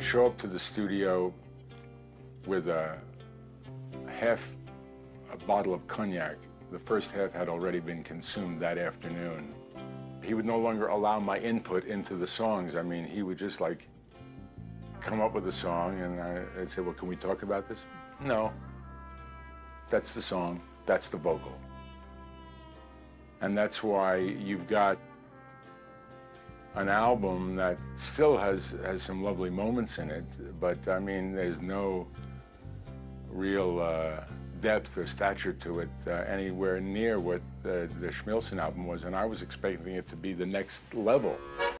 show up to the studio with a half a bottle of cognac. The first half had already been consumed that afternoon. He would no longer allow my input into the songs. I mean, he would just like come up with a song and I, I'd say, well, can we talk about this? No. That's the song, that's the vocal. And that's why you've got an album that still has, has some lovely moments in it, but I mean, there's no real uh, depth or stature to it uh, anywhere near what uh, the Schmilsson album was, and I was expecting it to be the next level.